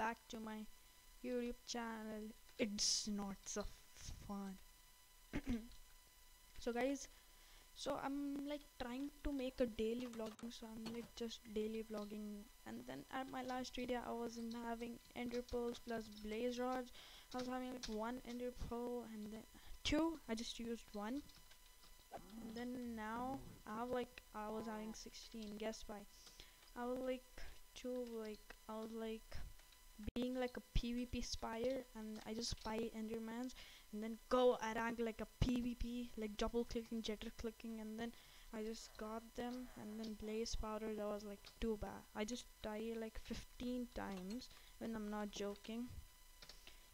Back to my YouTube channel. It's not so fun. so guys, so I'm like trying to make a daily vlogging. So I'm like just daily vlogging, and then at my last video I wasn't having ender pearls plus blaze rods. I was having like one ender pearl and then two. I just used one. And then now I have like I was having 16. Guess why? I was like two like I was like being like a PvP spire and I just spy Endermans and then go around like a PvP like double clicking jitter clicking and then I just got them and then blaze powder that was like too bad. I just die like 15 times when I'm not joking.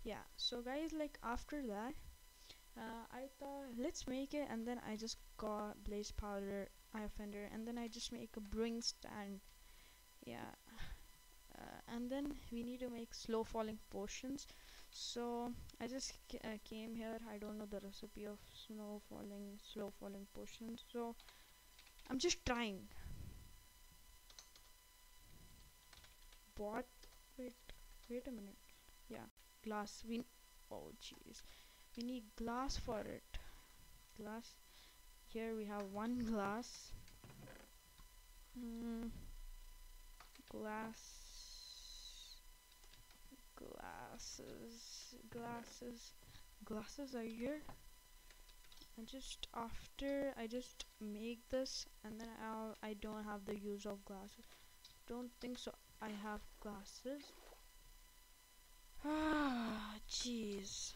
Yeah so guys like after that uh, I thought let's make it and then I just got blaze powder eye of ender and then I just make a brewing stand. Yeah and then we need to make slow falling potions so I just uh, came here. I don't know the recipe of snow falling slow falling potions so I'm just trying. What wait wait a minute. Yeah glass. We oh jeez. We need glass for it. Glass. Here we have one glass. Mm, glass glasses glasses glasses are here. And just after I just make this and then I'll I don't have the use of glasses. Don't think so I have glasses. Ah jeez.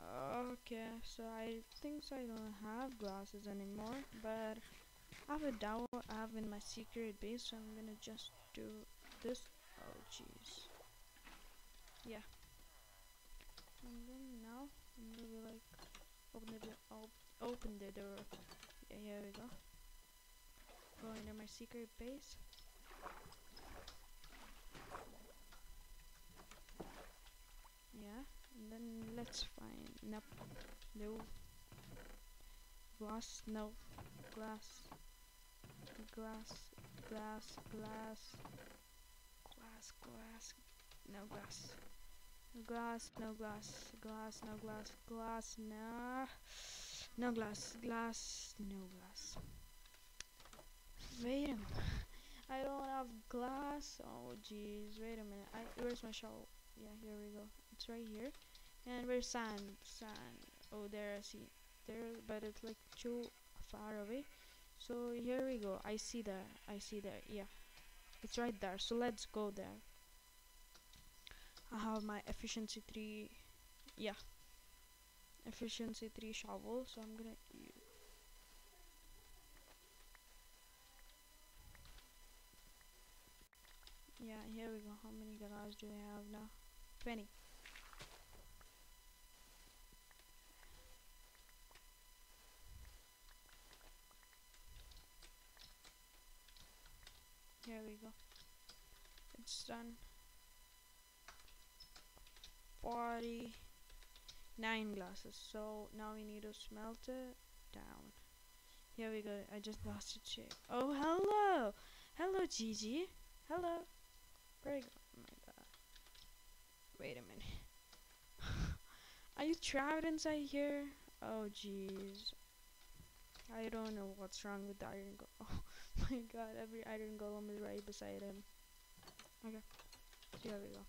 Okay so I think so I don't have glasses anymore but I have a doubt I have in my secret base so I'm gonna just do this oh jeez yeah. And then now I'm gonna be like open the door open the door. Yeah here we go. Go into my secret base. Yeah and then let's find nope. No. Glass no. Glass. Glass glass glass glass glass no glass. Glass no glass glass no glass glass no no glass glass no glass. Wait a minute. I don't have glass. Oh jeez. Wait a minute. I where's my shovel? Yeah here we go. It's right here. And where's sand? Sand. Oh there I see. There but it's like too far away. So here we go. I see that I see that yeah it's right there so let's go there. I have my efficiency 3 yeah efficiency 3 shovel so I'm gonna yeah here we go. How many garage do I have now? 20 here we go it's done. 49 glasses. So now we need to smelt it down. Here we go. I just lost it shape. Oh hello! Hello Gigi. Hello. Where you oh my god. Wait a minute. Are you trapped inside here? Oh jeez. I don't know what's wrong with the iron golem oh my god. Every iron golem is right beside him okay. So here we go.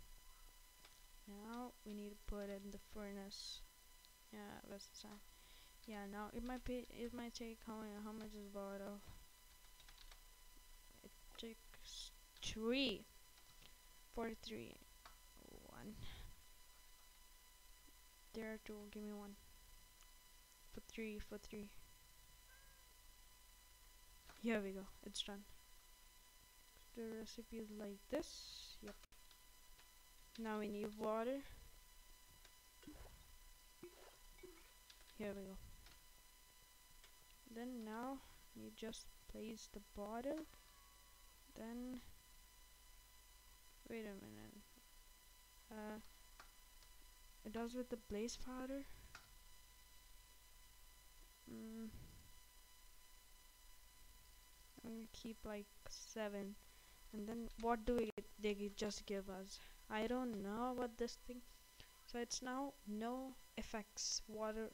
Now we need to put it in the furnace. Yeah that's the time yeah now it might be it might take how many how much is bottle? It takes three. For three one. There are two. Give me one. For three for three. Here we go. It's done the recipe is like this yep now we need water. Here we go. Then now you just place the bottle. Then wait a minute. Uh, it does with the blaze powder. Mm. and keep like seven and then what do we they just give us? I don't know about this thing. So it's now no effects water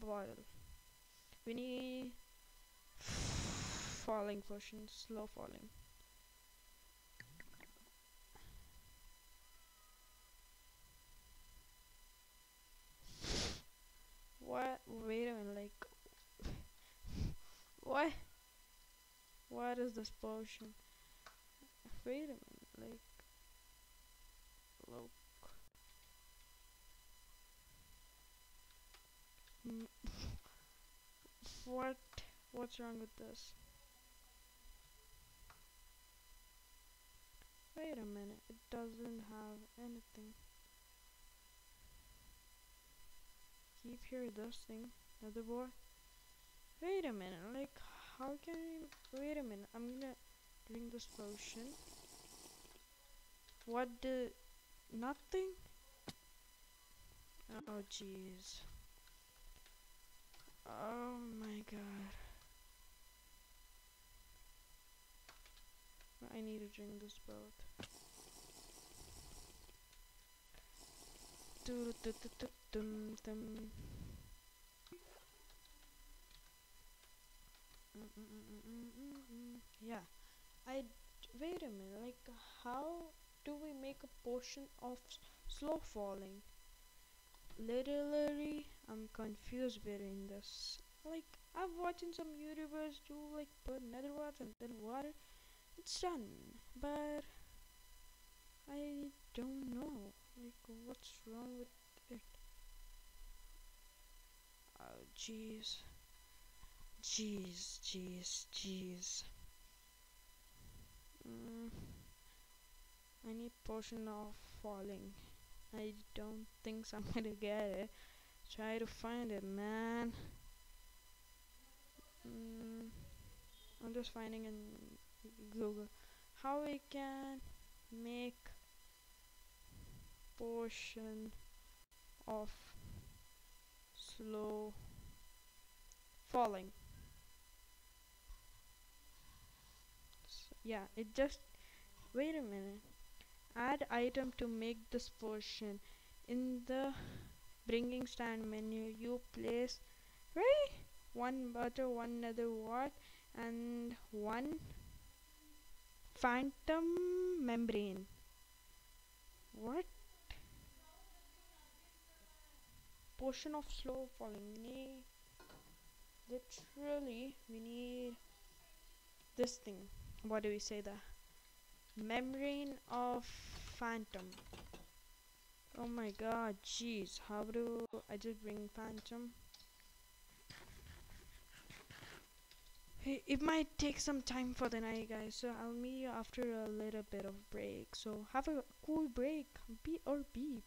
bottle we need falling potion slow falling. What wait a minute like what? What is this potion wait a minute like look Mm, what what's wrong with this? Wait a minute it doesn't have anything. Keep here this thing another boy? Wait a minute like how can I wait a minute I'm gonna drink this potion what the nothing oh jeez Oh my god. I need to drink this both. Yeah. I wait a minute. Like how do we make a potion of slow falling? Literally I'm confused between this. Like, I'm watching some YouTubers do like put nether and then water. It's done, but I don't know. Like, what's wrong with it? Oh, jeez. Jeez, jeez, jeez. Mm. I need potion of falling. I don't think so I'm gonna get it. Try to find it, man. Mm, I'm just finding in Google how we can make portion of slow falling. So, yeah, it just wait a minute. Add item to make this portion. In the brewing stand menu you place right one butter one nether wart and one phantom membrane. What? Potion of slow falling. We need literally we need this thing. What do we say the membrane of phantom Oh my god, jeez, how do I just bring Phantom? Hey, it might take some time for the night, guys, so I'll meet you after a little bit of break. So have a cool break, B or B.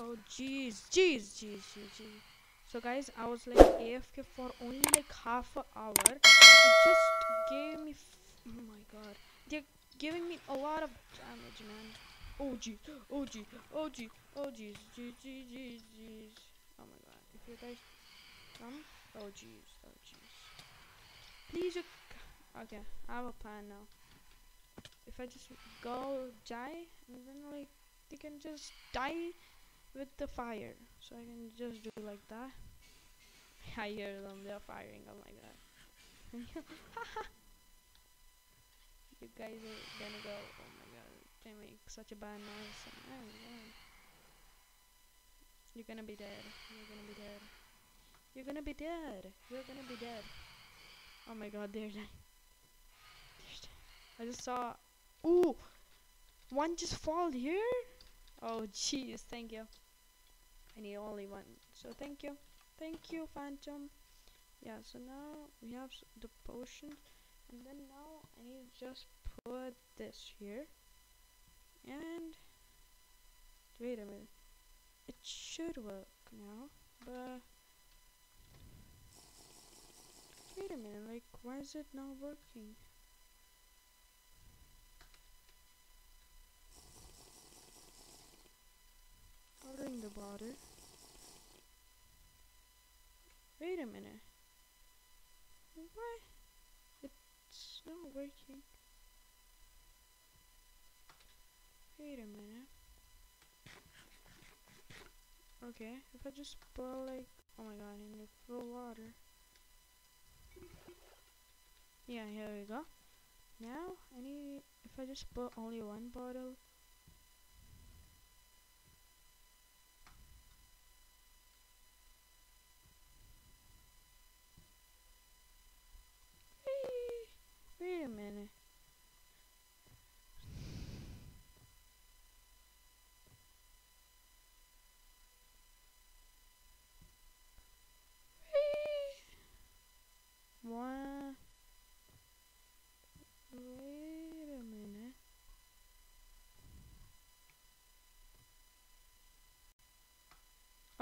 Oh jeez, jeez, jeez, jeez, jeez. So guys, I was like AFK for only like half an hour. It just gave me. oh my god, they're giving me a lot of damage, man. Oh jeez, oh jeez, oh jeez, oh jeez, jeez, jeez, jeez, jeez. Oh my god, if you guys come, oh jeez, oh jeez. Please. Okay, I have a plan now. If I just go die, and then like they can just die with the fire. So I can just do like that. I hear them, they're firing, oh my god. you guys are gonna go, oh my god, they make such a bad noise. Oh You're gonna be dead, you're gonna be dead. You're gonna be dead, you're gonna be dead. Oh my god, they're dead. I just saw, ooh, one just fall here? Oh jeez, thank you. I need only one. So thank you. Thank you, Phantom. Yeah, so now we have the potion. And then now I need to just put this here. And wait a minute. It should work now, but wait a minute, like why is it not working? The water. Wait a minute. Why? It's not working. Wait a minute. Okay, if I just put like, oh my god, I need full water. Yeah, here we go. Now, I need, if I just put only one bottle,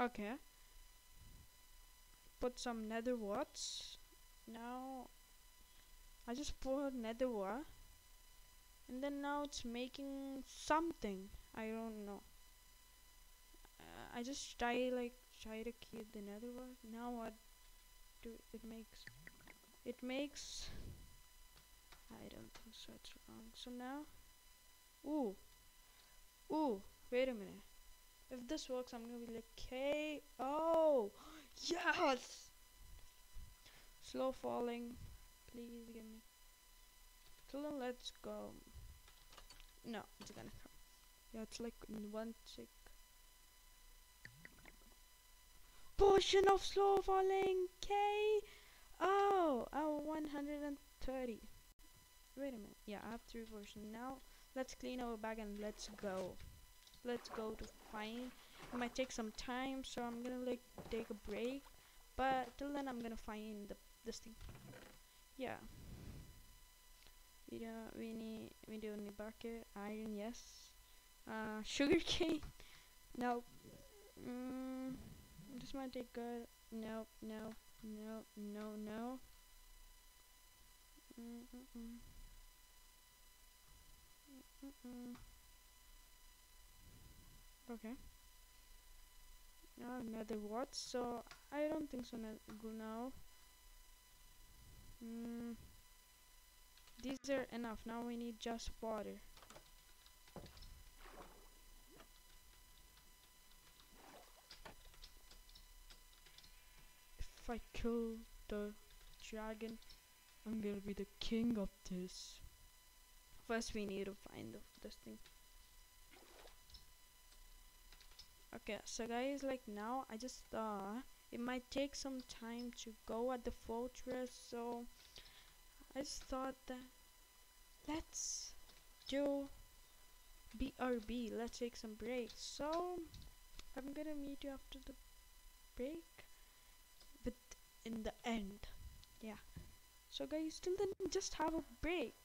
Okay. Put some nether warts. Now I just put nether wart. And then now it's making something. I don't know. Uh, I just try like try to keep the nether wart. Now what do it makes? It makes. I don't think so. It's wrong. So now. Ooh. Ooh. Wait a minute. If this works, I'm gonna be like, K oh yes. Slow falling, please give me. Then, let's go. No, it's gonna come. Yeah, it's like in one tick. Portion of slow falling K. Oh, oh, 130. Wait a minute. Yeah, I have three portions. Now, let's clean our bag and let's go let's go to find it might take some time so I'm gonna like take a break. But till then I'm gonna find the this thing. Yeah. We don't we need we do need bucket iron yes. Uh sugar cane? No mm, this might take good. No no no no. No mm -mm. -mm. Mm -mm. Okay. Now another what? So I don't think so now. Mm, these are enough. Now we need just water. If I kill the dragon, I'm gonna be the king of this. First we need to find the, this thing. Okay so guys like now I just thought it might take some time to go at the fortress so I just thought that let's do BRB let's take some breaks so I'm gonna meet you after the break but in the end yeah. So guys till then just have a break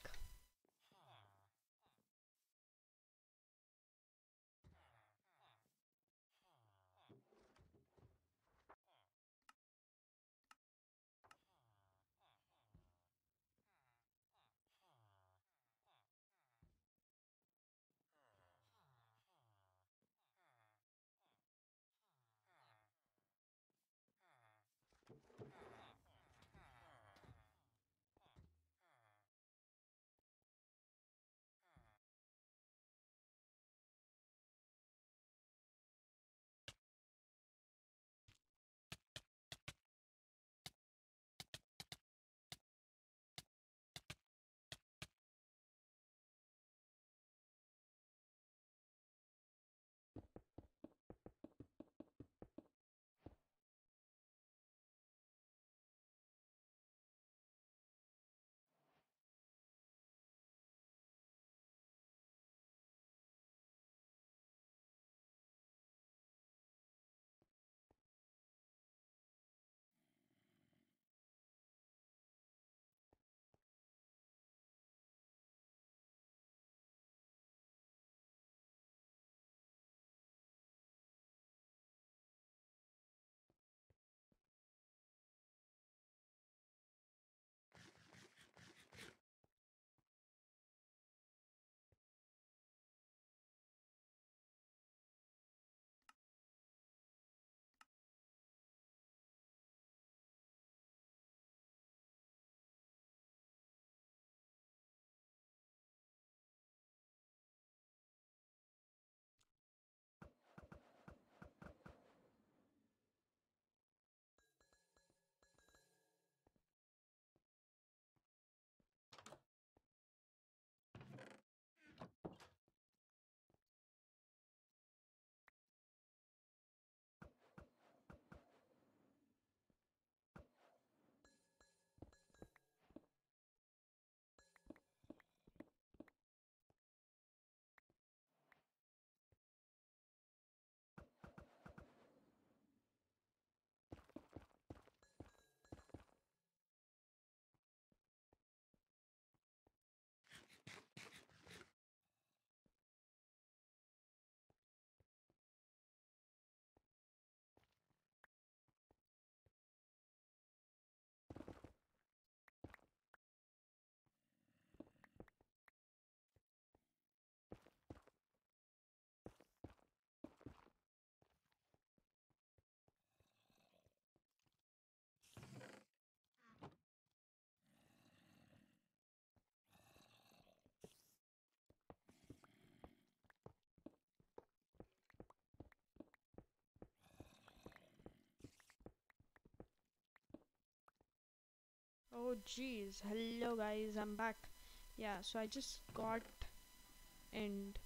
Oh jeez. Hello guys, I'm back. Yeah, so I just got and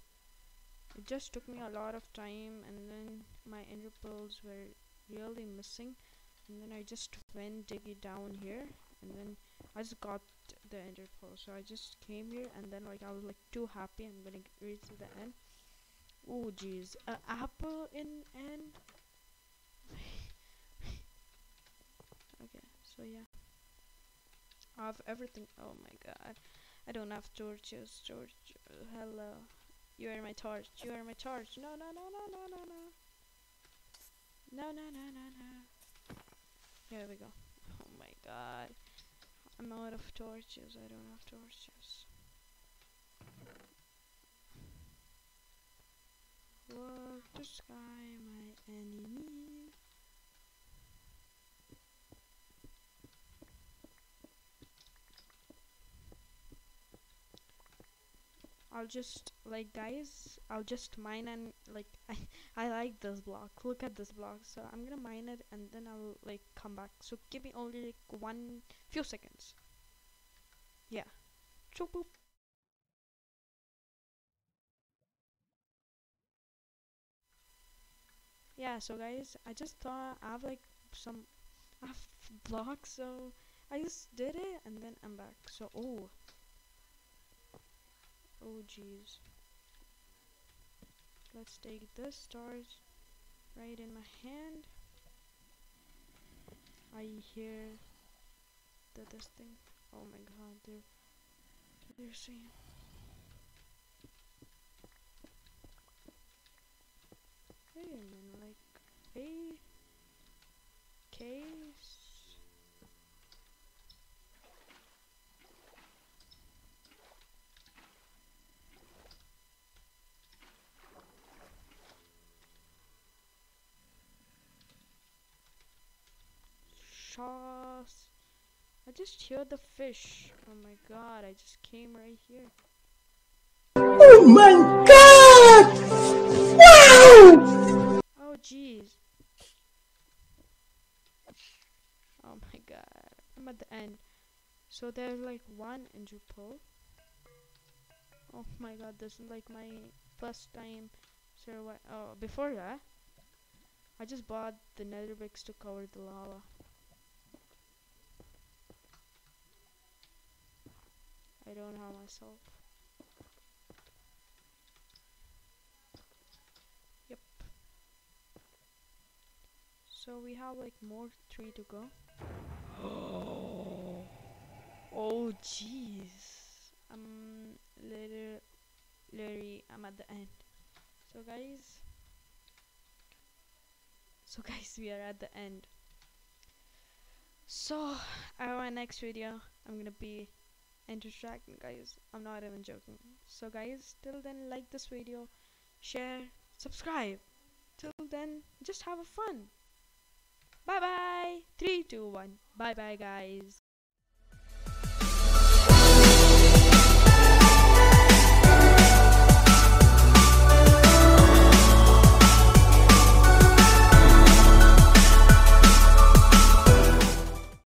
it just took me a lot of time and then my ender pearls were really missing and then I just went digging down here and then I just got the ender pearl so I just came here and then like I was like too happy I'm gonna reach to the end. Oh jeez an apple in end okay so yeah have everything. Oh my god. I don't have torches. Torch. Hello. You are my torch. You are my torch. No, no, no, no, no, no, no. No, no, no, no, no. Here we go. Oh my god. I'm out of torches. I don't have torches. Look, the sky, my enemy. I'll just like guys I'll just mine and like I, I like this block. Look at this block. So I'm gonna mine it and then I'll like come back. So give me only like one few seconds. Yeah. Boop. yeah so guys I just thought I have like some I have blocks so I just did it and then I'm back. So oh Oh jeez. Let's take the stars right in my hand. I hear that this thing. Oh my god, they're they're saying. Wait a minute, like A case I just hear the fish. Oh my god, I just came right here. Oh my god! Wow! Oh jeez. Oh my god. I'm at the end. So there's like one ender pearl. Oh my god, this is like my first time survive. Oh, before that, I just bought the nether bricks to cover the lava. I don't know myself. Yep. So we have like more three to go. oh jeez. Um, I'm literally, literally I'm at the end. So guys. So guys, we are at the end. So, our next video, I'm gonna be and distracting guys. I'm not even joking. So guys till then like this video share subscribe. Till then just have a fun. Bye bye three two one. Bye bye guys